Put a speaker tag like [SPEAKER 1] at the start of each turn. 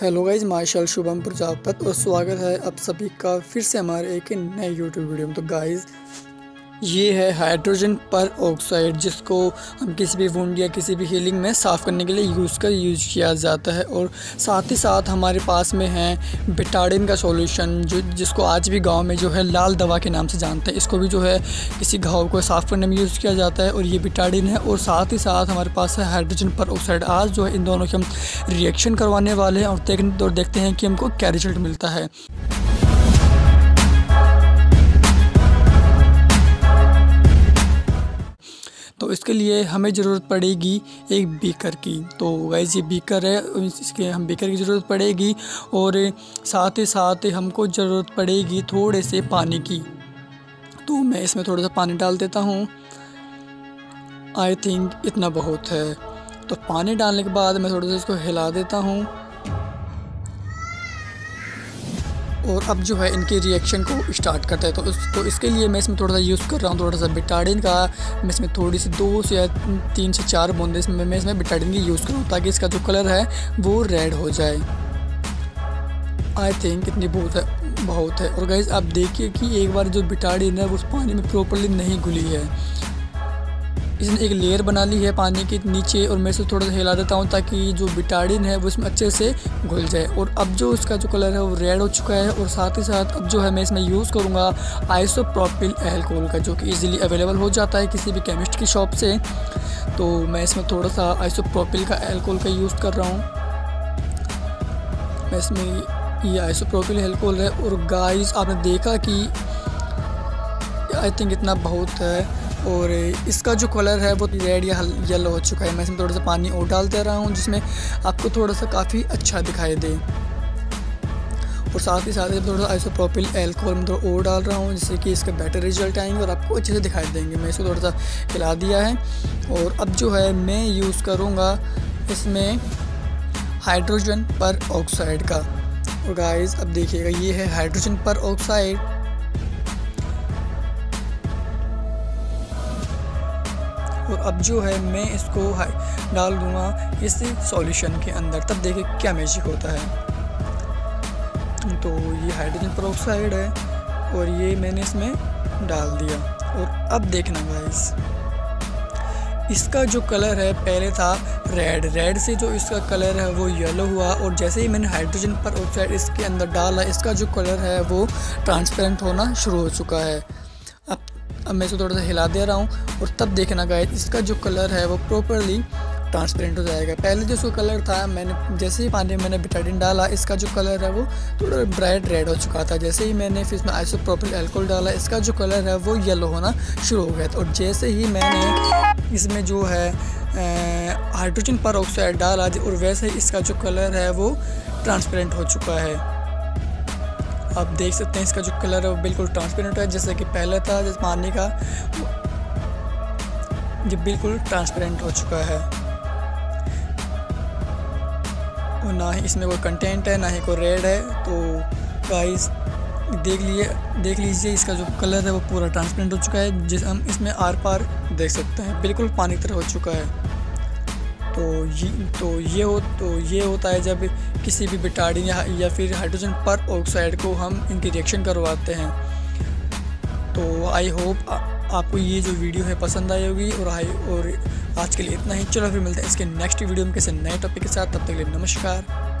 [SPEAKER 1] Hello guys माशा शुभम प्रजापत और स्वागत है आप सभी का फिर से हमारे एक नए यूट्यूब वीडियो में। तो गाइज़ ये है हाइड्रोजन पर ऑक्साइड जिसको हम किसी भी वुंड या किसी भी हीलिंग में साफ़ करने के लिए यूज़ कर यूज़ किया जाता है और साथ ही साथ हमारे पास में है बिटाडिन का सॉल्यूशन जो, जिसको आज भी गाँव में जो है लाल दवा के नाम से जानते हैं। इसको भी जो है किसी घाव को साफ़ करने में यूज़ किया जाता है और ये बिटाडिन है और साथ ही साथ हमारे पास है हाइड्रोजन पर ऑक्साइड आज जो है इन दोनों के हम रिएक्शन करवाने वाले हैं और देख, और देखते हैं कि हमको क्या रिज़ल्ट मिलता है। इसके लिए हमें ज़रूरत पड़ेगी एक बीकर की। तो वैसे ये बीकर है, इसके हम बीकर की ज़रूरत पड़ेगी और साथ ही साथ हमको ज़रूरत पड़ेगी थोड़े से पानी की। तो मैं इसमें थोड़ा सा पानी डाल देता हूँ। आई थिंक इतना बहुत है। तो पानी डालने के बाद मैं थोड़ा सा इसको हिला देता हूँ। और अब जो है इनके रिएक्शन को स्टार्ट करता है। तो उस तो इसके लिए मैं इसमें थोड़ा सा यूज़ कर रहा हूँ, थोड़ा सा बिटाडिन का। मैं इसमें थोड़ी सी दो से या तीन से चार बूंदे इसमें, मैं इसमें बिटाडिन की यूज़ करूँ ताकि इसका जो कलर है वो रेड हो जाए। आई थिंक इतनी बहुत है बहुत है। और गैस आप देखिए कि एक बार जो बिटाडिन है, वो उस पानी में प्रॉपरली नहीं घुली है। इसने एक लेयर बना ली है पानी के नीचे और मैं इसे थोड़ा सा हिला देता हूँ ताकि जो बिटाडिन है वो इसमें अच्छे से घुल जाए। और अब जो इसका जो कलर है वो रेड हो चुका है और साथ ही साथ अब जो है मैं इसमें यूज़ करूँगा आइसोप्रोपिल एल्कोहल का, जो कि ईजिली अवेलेबल हो जाता है किसी भी केमिस्ट की शॉप से। तो मैं इसमें थोड़ा सा आइसोप्रोपिल का एल्कोहल का यूज़ कर रहा हूँ। मैं इसमें ये आइसोप्रोपिल एल्कोहल है और गाइस आपने देखा कि आई थिंक इतना बहुत है। और इसका जो कलर है वो रेड या येलो हो चुका है। मैं इसमें थोड़ा सा पानी और डालते रहा हूँ, जिसमें आपको थोड़ा सा काफ़ी अच्छा दिखाई दे। और साथ ही साथ थोड़ा सा आइसोप्रोपिल एल्कोहल में थोड़ा और डाल रहा हूँ, जिससे कि इसका बेटर रिज़ल्ट आएँगे और आपको अच्छे से दिखाई देंगे। मैं इसको थोड़ा सा खिला दिया है। और अब जो है मैं यूज़ करूँगा इसमें हाइड्रोजन पर ऑक्साइड का। और गाइस अब देखिएगा, ये है हाइड्रोजन पर ऑक्साइड अब जो है मैं इसको डाल दूँगा इस सॉल्यूशन के अंदर। तब देखिए क्या मैजिक होता है। तो ये हाइड्रोजन प्रोक्साइड है और ये मैंने इसमें डाल दिया। और अब देखना गाइस इसका जो कलर है पहले था रेड रेड से जो इसका कलर है वो येलो हुआ और जैसे ही मैंने हाइड्रोजन पर ऑक्साइड इसके अंदर डाला, इसका जो कलर है वो ट्रांसपेरेंट होना शुरू हो चुका है। अब मैं इसको थोड़ा सा हिला दे रहा हूँ और तब देखना गाय इसका जो कलर है वो प्रॉपरली ट्रांसपेरेंट हो जाएगा। पहले जो इसका कलर था, मैंने जैसे ही पानी में मैंने बिटाडिन डाला, इसका जो कलर है वो थोड़ा ब्राइट रेड हो चुका था। जैसे ही मैंने फिर इसमें आइसोप्रोपिल एल्कोहल डाला, इसका जो कलर है वो येलो होना शुरू हो गया था। और जैसे ही मैंने इसमें जो है हाइड्रोजन पर डाला, और वैसे ही इसका जो कलर है वो ट्रांसपेरेंट हो चुका है। आप देख सकते हैं इसका जो कलर है वो बिल्कुल ट्रांसपेरेंट है, जैसे कि पहले था, जिस पानी का, ये बिल्कुल ट्रांसपेरेंट हो चुका है। और ना ही इसमें कोई कंटेंट है, ना ही कोई रेड है तो गाइस देख लिए, देख लीजिए इसका जो कलर है वो पूरा ट्रांसपेरेंट हो चुका है, जिस हम इसमें आर पार देख सकते हैं, बिल्कुल पानी तरह हो चुका है। तो ये तो ये हो तो ये होता है जब किसी भी बिटाडिन या, या फिर हाइड्रोजन पर ऑक्साइड को हम इनकी रिएक्शन करवाते हैं। तो आई होप आपको ये जो वीडियो है पसंद आई होगी और आई और आज के लिए इतना ही। चलो फिर मिलते हैं इसके नेक्स्ट वीडियो में किसी नए टॉपिक के साथ। तब तक के लिए नमस्कार।